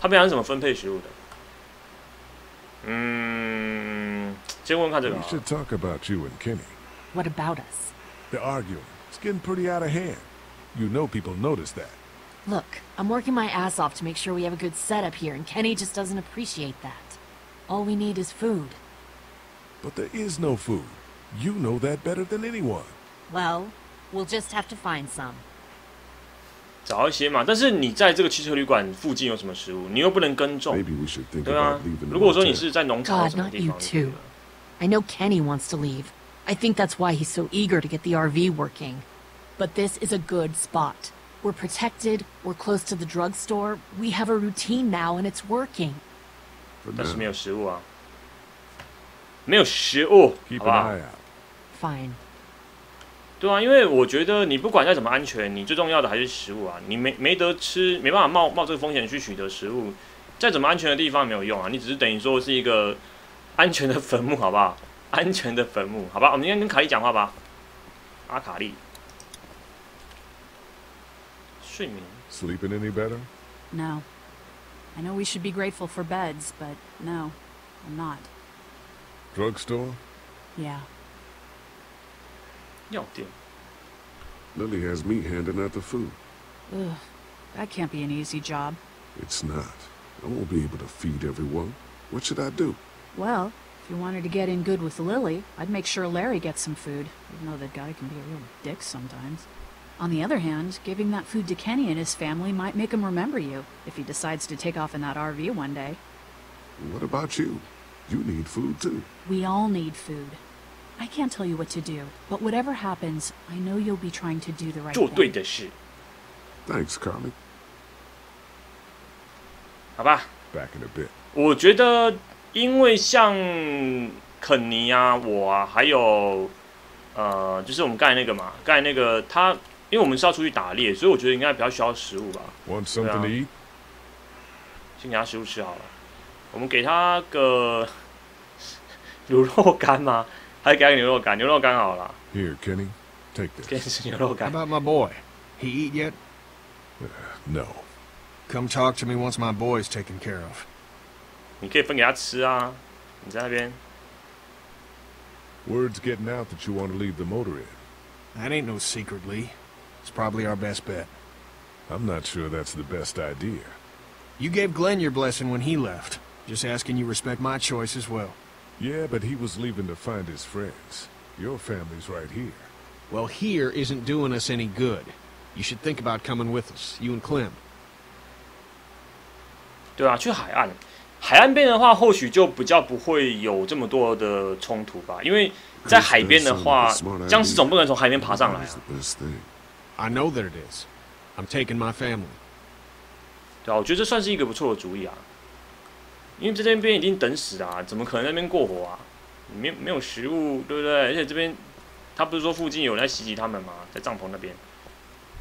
他平常是怎么分配食物的？嗯，先问看这个 We 好了。 should talk about you and Kenny. What about us? The arguing. It's getting pretty out of hand. You know people notice that. Look, I'm working my ass off to make sure we have a good setup here, and Kenny just doesn't appreciate that. All we need is food. But there is no food. You know that better than anyone. Well, we'll just have to find some. 找一些嘛，但是你在这个汽车旅馆附近有什么食物？你又不能耕种， Maybe we should think 对啊 about leaving. the 如果说你 motel. 是在农场或 God, 什么 not 地 you 方， too. I know Kenny wants to leave. I think that's why he's so eager to get the RV working. But this is a good spot. We're protected, we're close to the drugstore, we have a routine now, and it's working. For 但是 now, 没有食物啊，没有食物， keep 好 an 不好 eye？out. Fine. 对啊，因为我觉得你不管再怎么安全，你最重要的还是食物啊。你没没得吃，没办法冒冒这个风险去取得食物，再怎么安全的地方没有用啊。你只是等于说是一个安全的坟墓，好不好？安全的坟墓，好吧？我们今天跟卡莉讲话吧。阿卡莉，睡眠 Sleeping any better? No. I know we should be grateful for beds, but no, I'm not. Drugstore? Yeah. 药店，Lilly has me handing out the food. Ugh. That can't be an easy job. It's not. I won't be able to feed everyone. What should I do? Well, if you wanted to get in good with Lilly, I'd make sure Larry gets some food, even though that guy can be a real dick sometimes. On the other hand, giving that food to Kenny and his family might make him remember you if he decides to take off in that RV one day. What about you? You need food too. We all need food. I can't tell you what to do, but whatever happens, I know you'll be trying to do the right 做对 thing. 的事，Thanks, Carly. 好吧？Back in a bit. 我觉得，因为像肯尼啊，我啊，还有呃，就是我们刚才那个嘛，刚才那个他，因为我们是要出去打猎，所以我觉得应该比较需要食物吧。Want something to eat? 先给他食物吃好了。我们给他个卤肉干吗？还给他牛肉干，牛肉干好了。Here, Kenny, take this. 给你吃牛肉干。How about my boy? He eat yet? Uh, no. Come talk to me once my boy's taken care of. 你可以分给他吃啊，你在那边。Word's getting out that you want to leave the motor inn. That ain't no secret, Lee. It's probably our best bet. I'm not sure that's the best idea. You gave Glenn your blessing when he left. Just asking you respect my choice as well. Yeah, but he was leaving to find his friends. Your family's right here. Well, here isn't doing us any good. You should think about coming with us, you and Clem. 对啊，去海岸。海岸边的话，或许就比较不会有这么多的冲突吧，因为在海边的话，僵尸总不能从海边爬上来 It's 啊。 the best thing. I know that it is. I'm taking my family. 对啊，我觉得这算是一个不错的主意啊。 因为在这边已经等死啊，怎么可能在那边过活啊？没没有食物，对不对？而且这边他不是说附近有人在袭击他们吗？在帐篷那边，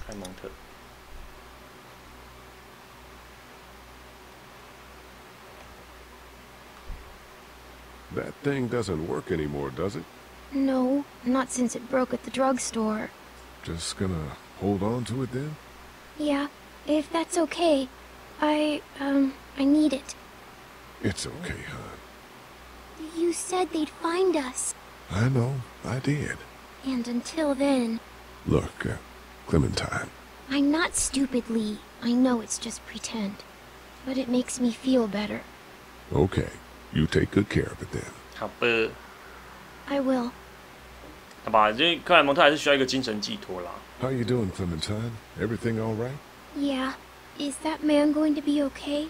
开蒙特。That thing doesn't work anymore, does it? No, not since it broke at the drugstore. Just gonna hold on to it then? Yeah, if that's okay. I, um, I need it. It's okay, hon. You said they'd find us. I know. I did. And until then, Look, uh, Clementine. I'm not stupid, Lee. I know it's just pretend. But it makes me feel better. Okay. You take good care of it then. 好吧， I will. 好吧，这克莱蒙特还是需要一个精神寄托啦。 How you doing, Clementine? Everything all right? Yeah. Is that man going to be okay?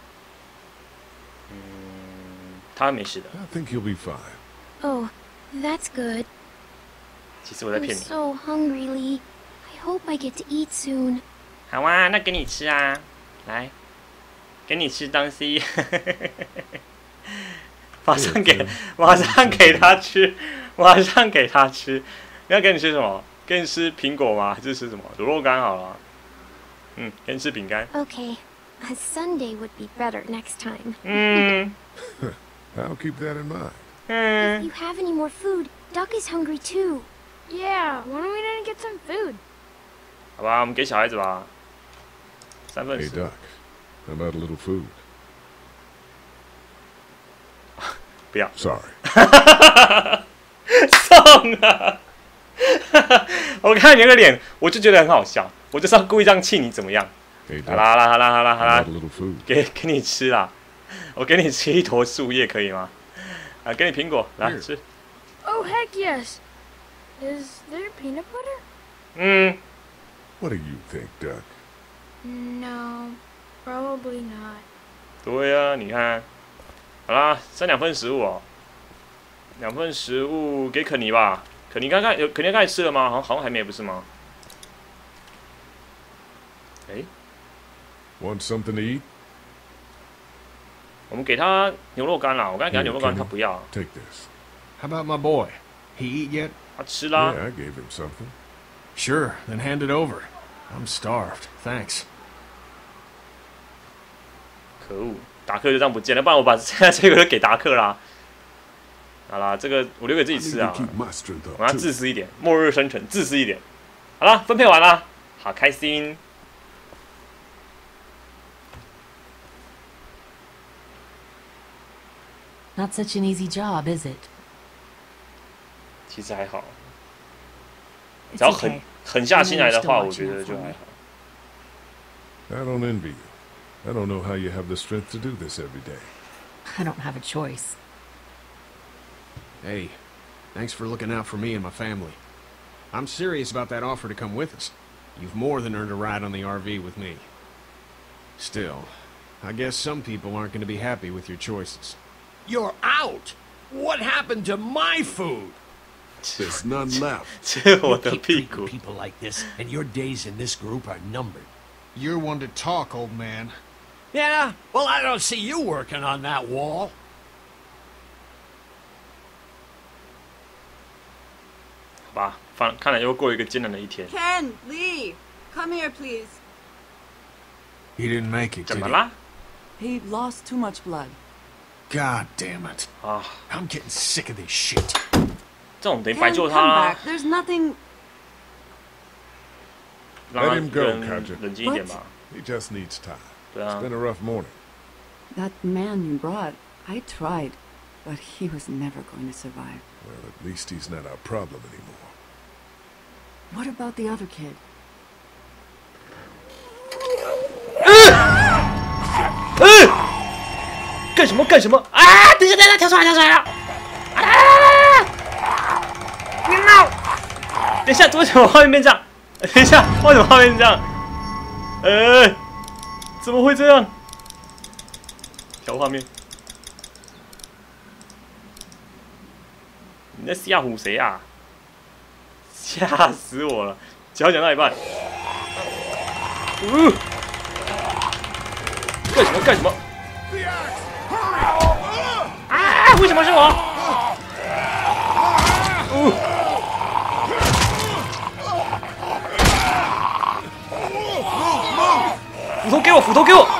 嗯，他没事的。 I think you'll be fine. Oh, that's good. 其实我在 I'm 骗你。 so hungry, Lee. I hope I get to eat soon. 好啊，那给你吃啊，来，给你吃东西。马上给，马上给他吃，马上给他吃。你要给你吃什么？给你吃苹果吗？还是吃什么？卤肉干好了。嗯，给你吃饼干。 Okay. A Sunday would be better next time. 嗯 I'll keep that in mind. Eh. If you have any more food, Duck is hungry too. Yeah, why don't we then get some food? Hey Duck, how about a little food? 不要。Sorry. 送啊！我看你那个脸，我就觉得很好笑，我就是要故意这样气你，怎么样？好啦好啦好啦好啦好啦，给给你吃啦。我给你吃一坨树叶可以吗？啊，给你苹果来吃。Oh, heck yes. Is there peanut butter? 嗯，What do you think, Duck? No, probably not. 对呀、你看，好啦，剩两份食物哦，两份食物给肯尼吧。肯尼刚刚有肯尼刚才吃了吗？好像好像还没，不是吗？哎，Want something to eat? 我们给他牛肉干啦。我刚才给他嗯牛肉干，他不要，Take this. How about my boy? He eat yet? 他吃啦。Yeah, I gave him something. Sure, then hand it over. I'm starved. Thanks. 可恶，达克就这样不见了，不然我把现在这个给达克啦。好啦，这个我留给自己吃啊我要自私一点，末日生存，自私一点。好啦，分配完啦，好开心。Not such an easy job, is it? 其实还好， It's 只要狠 okay. 狠下心来的话， Still 我觉 watching 得 out 就 for 还 me. 好。 I don't envy you. I don't know how you have the strength to do this every day. I don't have a choice. Hey, thanks for looking out for me and my family. I'm serious about that offer to come with us. You've more than earned a ride on the RV with me. Still, I guess some people aren't going to be happy with your choices. You're out. What happened to my food? There's none left. you keep treating people like this, and your days in this group are numbered. You're one to talk, old man. Yeah, well, I don't see you working on that wall. Ken, Lee, come here, please. He didn't make it, did he? He lost too much blood. God damn it. Ah. I'm getting sick of this shit. Don't they find come back. There's nothing. Let him go, Katjaa. He just needs time. It's been a rough morning. That man you brought, I tried, but he was never going to survive. Well, at least he's not our problem anymore. What about the other kid? Ah! Ah! 嗯，干什么干什么啊！等一下，等一下，跳出来，跳出来了！啊！你闹！等一下，为什么画面变这样？等一下，为什么画面这样？呃，怎么会这样？调画面。你在吓唬谁啊？吓死我了！讲讲到一半，呜、干什么干什么？为什么是我？斧头给我，斧头给我！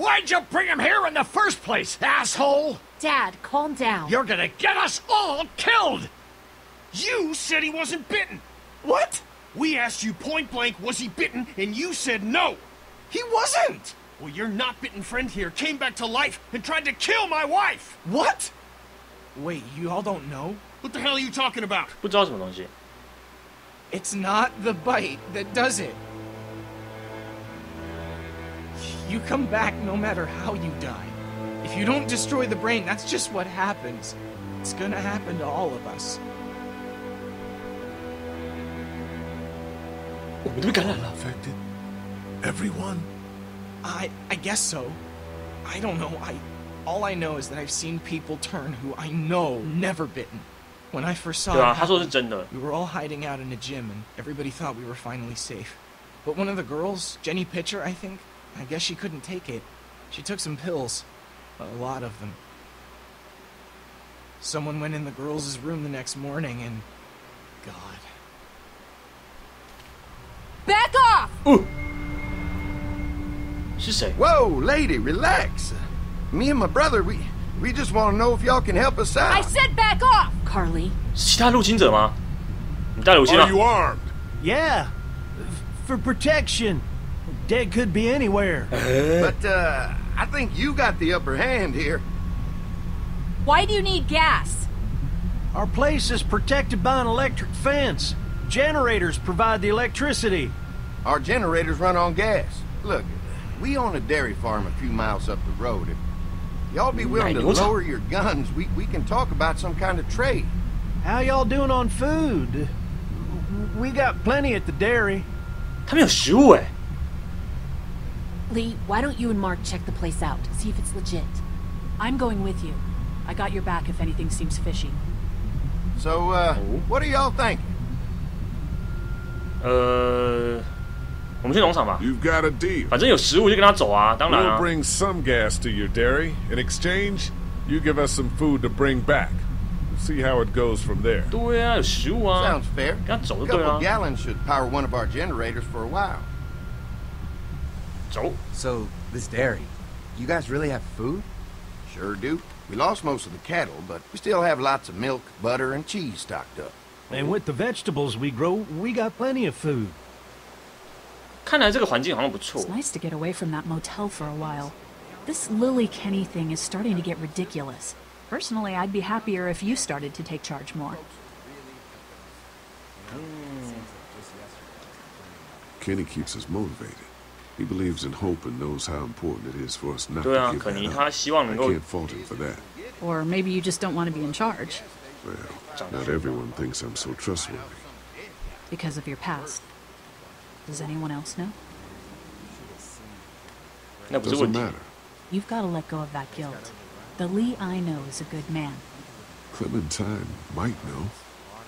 Why'd you bring him here in the first place, asshole? Dad, calm down. You're gonna get us all killed! You said he wasn't bitten. What? We asked you point blank, was he bitten, and you said no. He wasn't! Well, your not bitten friend here came back to life and tried to kill my wife! What? Wait, you all don't know? What the hell are you talking about? It's not the bite that does it. You come back no matter how you die. If you don't destroy the brain, that's just what happens. It's gonna happen to all of us. Affected? Everyone? I I guess so. I don't know. I all I know is that I've seen people turn who I know never bitten. When I first saw it, we were all hiding out in a gym and everybody thought we were finally safe. But one of the girls, Jenny Pitcher, I think, I guess she couldn't take it. She took some pills. A lot of them. Someone went in the girls' room the next morning and... God. Back off! Ooh! She said... Whoa, lady, relax. Me and my brother, we... We just want to know if y'all can help us out. I said back off, Carley. 是其他入侵者吗？你带入侵了？Are you armed? Yeah, for protection. Dead could be anywhere. But uh, I think you got the upper hand here. Why do you need gas? Our place is protected by an electric fence. Generators provide the electricity. Our generators run on gas. Look, we own a dairy farm a few miles up the road. If y'all be willing to Nice. lower your guns, we, we can talk about some kind of trade. How y'all doing on food? We got plenty at the dairy. 他们有食物哎， Lee, why don't you and Mark check the place out, see if it's legit? I'm going with you. I got your back if anything seems fishy. So, uh, what are y'all thinking? 呃，我们去农场吧， You've got a deal. 反正有食物就跟他走啊，当然 We'll 啊。 bring some gas to your dairy. In exchange, you give us some food to bring back. We'll see how it goes from there. 对啊，有食物啊 Sounds，fair. 跟他走 A 就对 couple 了。 gallons should power one of our generators for a while. So? So, this dairy, you guys really have food? Sure do. We lost most of the cattle, but we still have lots of milk, butter, and cheese stocked up. And with the vegetables we grow, we got plenty of food. It's nice to get away from that motel for a while. This Lilly Kenny thing is starting to get ridiculous. Personally, I'd be happier if you started to take charge more. Kenny keeps us motivated. He believes in hope and knows how important it is for us not 对啊 to，give 肯尼 that 他 up. 希望 I 能够 can't fault him for that. Or maybe you just don't want to be in charge Well, not everyone thinks I'm so trustworthy. because of your past. Does anyone else know? 那不是 Doesn't 问题。 matter. You've got to let go of that guilt. The Lee I know is a good man. Clementine might know.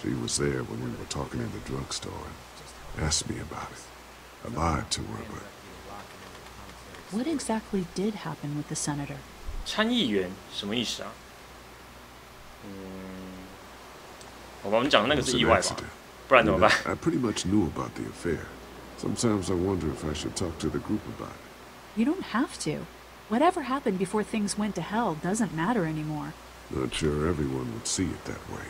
She was there when we were talking in the drugstore and asked me about it. I lied to her, but What exactly did happen with the senator? 参议员什么意思啊？嗯，好吧，我们讲的那 it 个 was 是意 an 外吧， accident. 不然 I 怎么 mean, 办？ I, I pretty much knew about the affair. Sometimes I wonder if I should talk to the group about it. You don't have to. Whatever happened before things went to hell doesn't matter anymore. Not sure everyone would see it that way.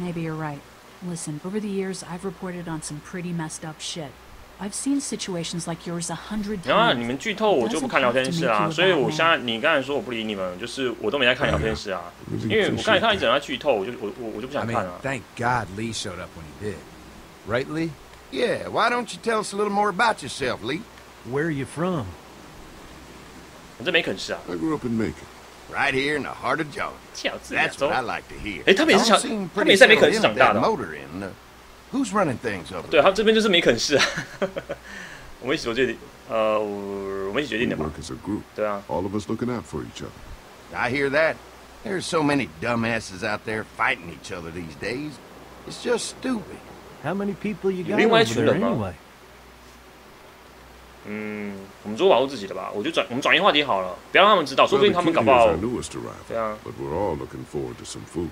Maybe you're right. Listen, over the years, I've reported on some pretty messed up shit. I've seen situations like yours a hundred 然后啊 times. 你们剧透我就不看聊天室啊，所以我现在你刚才说我不理你们，就是我都没在看聊天室啊，因为我刚才看到一整在剧透，我就我我我就不 I 想 mean, 看啊。 thank God Lee showed up when he did. Right, Lee? Yeah, why don't you tell us a little more about yourself, Lee? Where are you from? 反正没肯是啊， I grew up in Macon. Right here in the heart of Georgia. 跳字 That's 走 what。I like to hear. 哎他们也是 Y'all 小 seem 他们 pretty 也是在梅肯 settled 市 in 长 with 大 that 的 哦。 motor in. Uh, who's running things over 对， there? 他们这边就是梅肯市啊。我们一起做决定，呃，我我们一起决 We 定的嘛。 work as a group. 对啊， All of us looking out for each other. I hear that. There's so many dumbasses out there fighting each other these days. It's just stupid. How many people you got 另外一 over 群 there 人吗 anyway? 嗯，我们做保护自己的吧。我就转我们转移话题好了，不要让他们知道，说 Well, 不定 the 他们搞 Kenny 不 is 好 our，newest arrival, 对啊， but we're all looking forward to some food.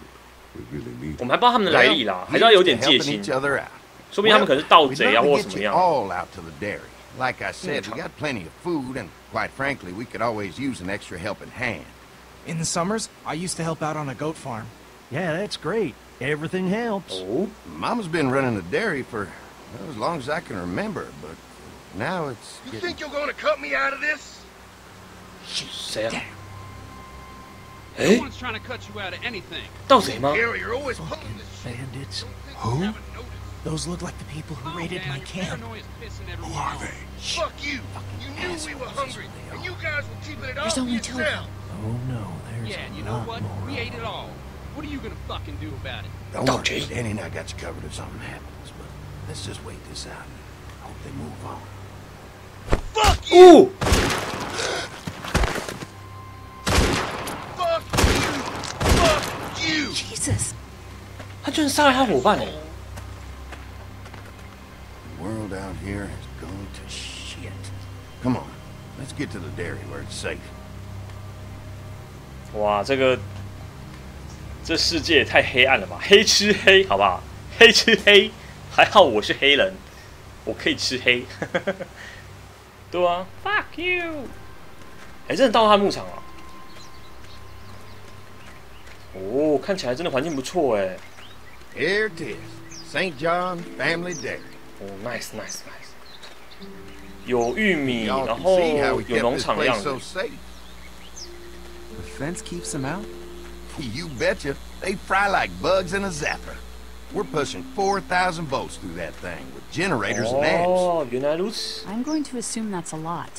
We really need 我 it. 们还不知道他们的来历啦，还是要有点戒 Here's to 心 helping。each other out. 说不定他们可能是盗 We'd 贼啊， love 或 to 者什 get 么 you 样。 all out to the dairy. Like I said, we got plenty of food, and quite frankly, we could always use an extra helping hand. In the summers, I used to help out on a goat farm. Yeah, that's great. Everything helps. 哦， Mama's been running the dairy for well, as long as I can remember, but now it's You getting... think you're gonna cut me out of this? 谁 Hey? No one's trying to cut you out of anything. Those ain't. Gary, you're always Fucking bandits. Who? Those look like the people who oh, raided my camp. Who are they? Fuck you! you knew we were hungry, and you guys were keeping it There's only Oh no, there's Yeah, you know what? We ate it all. What are you gonna fucking do about it? Don't, Don't worry, Danny and I got you covered if something happens, but let's just wait this out. I hope they move on. Fuck you! Ooh! 他居然杀了他伙伴哎！The world out here has gone to shit. Come on, let's get to the dairy where it's safe. 哇，这个这世界也太黑暗了吧！黑吃黑，好不好？黑吃黑，还好我是黑人，我可以吃黑。对啊，fuck you！哎，真的到他牧场了。 哦，看起来真的环境不错哎。 Here it is, St. John Family Dairy. 哦，nice nice nice。有玉米， Y'all 然 can 后 see how we 有 kept 农 this 场的 place 样 so 子。 safe. The fence keeps them out? You betcha. They fry like bugs in a zapper. We're pushing 4,000 volts through that thing with generators and amps. 哦，原来如此。 I'm going to assume that's a lot.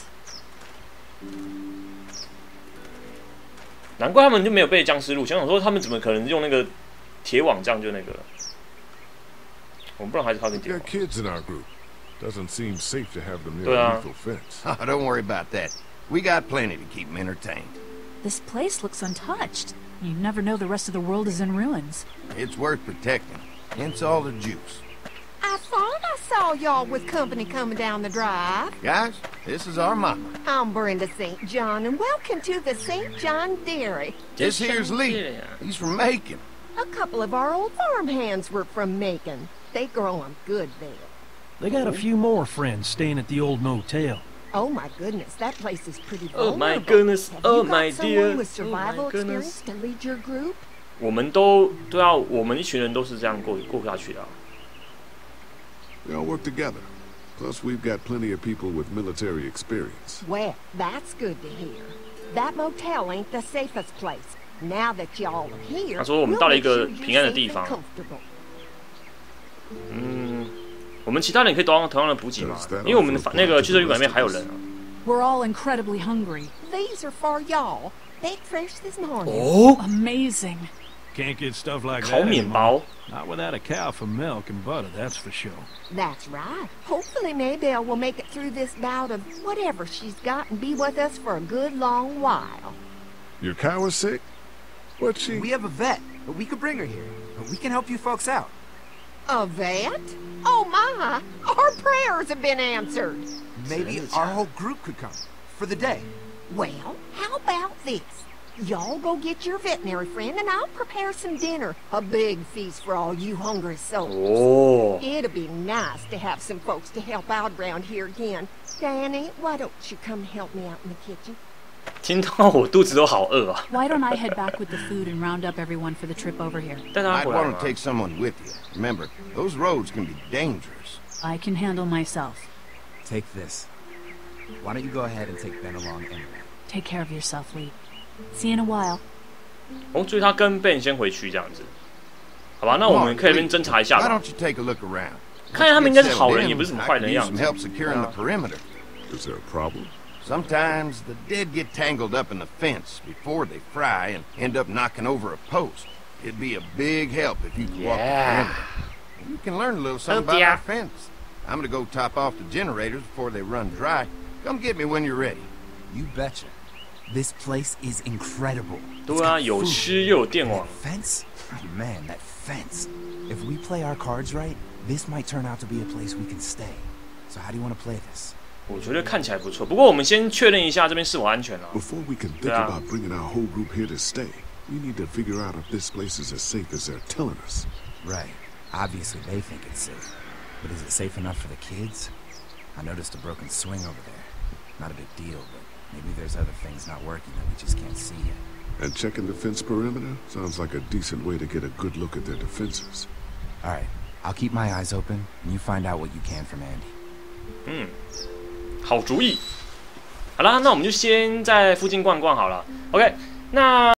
难怪他们就没有被僵尸入。想想说，他们怎么可能用那个铁网这样就那个？我们不然还是靠近 We 铁网 got。kids in our group. Doesn't seem safe to have them near Yeah. a lethal fence. Oh, don't worry about that. We got plenty to keep them entertained. This place looks untouched. You never know the rest of the world is in ruins. It's worth protecting. Hence all the juice. I thought I saw y'all with company coming down the drive. Guys, this is our mama. I'm Brenda St. John, and welcome to the St. John Dairy. This here's Lee. He's from Macon. A couple of our old farm hands were from Macon. They grow 'em good there. They got a few more friends staying at the old motel. Oh my goodness, that place is pretty Oh vulnerable. my goodness, Have oh you got my someone dear, with oh survival my goodness. experience to lead your group? 我们都对啊，我们一群人都是这样过过下去的啊、 They all work together. Plus, we've got plenty of people with military experience. Well, that's good to hear. That motel ain't the safest place. Now that y'all are here, 他说我们 we'll 到了一 make 个 sure you're 平安的 safe 地 and 方。 comfortable. 嗯，我们其他人可以同样同样的补给嘛 Does that，因为我们的 offer 房那个 apply to 汽车旅 the 馆里面 rest 还有 of 人 us? 啊。 We're all incredibly hungry. These are for y'all. Baked fresh this morning. Oh. Amazing. Can't get stuff like that. Anymore. Not without a cow for milk and butter, that's for sure. That's right. Hopefully Maybelle will make it through this bout of whatever she's got and be with us for a good long while. Your cow is sick? What's she... We have a vet, but we could bring her here. We can help you folks out. A vet? Oh my! Our prayers have been answered. Maybe our whole group could come. For the day. Well, how about this? Y'all go get your veterinary friend and I'll prepare some dinner. A big feast for all you hungry souls. Oh. It'll be nice to have some folks to help out around here again. Danny, why don't you come help me out in the kitchen? 听到我肚子都好饿啊！ Why don't I head back with the food and round up everyone for the trip over here? 带他 Might 回来 want 嘛 to。take someone with you. Remember, those roads can be dangerous. I can handle myself. Take this. Why don't you go ahead and take Ben along anyway? Take care of yourself, Lee. See you in a while. 哦，所以他跟 Ben 先回去这样子，好吧？那我们可以那边侦查一下 Why 吧 don't。you take a look around? 看来他们应该是好人，也不是什么 I 坏 could 人的 use 样 some 子。 help securing the perimeter. Is there a problem? Sometimes the dead get tangled up in the fence before they fry and end up knocking over a post. It'd be a big help if you could walk the Yeah. perimeter. You can learn a little something Oh, about yeah. our fence. I'm gonna go top off the generators before they run dry. Come get me when you're ready. You betcha. This place is incredible. It's 对啊， got 有 food. 吃又有电 And 网 that。fence? Oh, man, that fence. If we play our cards right, this might turn out to be a place we can stay. So how do you want to play this? 我觉得看起来不错。不过我们先确认一下这边是否安全啊。 Before we can think Yeah. about bringing our whole group here to stay, we need to figure out if this place is as safe as they're telling us. Right. Obviously, they think it's safe. But is it safe enough for the kids? I noticed a broken swing over there. Not a big deal, but maybe there's other things not working that we just can't see yet. And checking the fence perimeter sounds like a decent way to get a good look at their defenses. All right. I'll keep my eyes open, and you find out what you can from Andy. 嗯，好主意。好啦，那我们就先在附近逛逛好了。OK，那。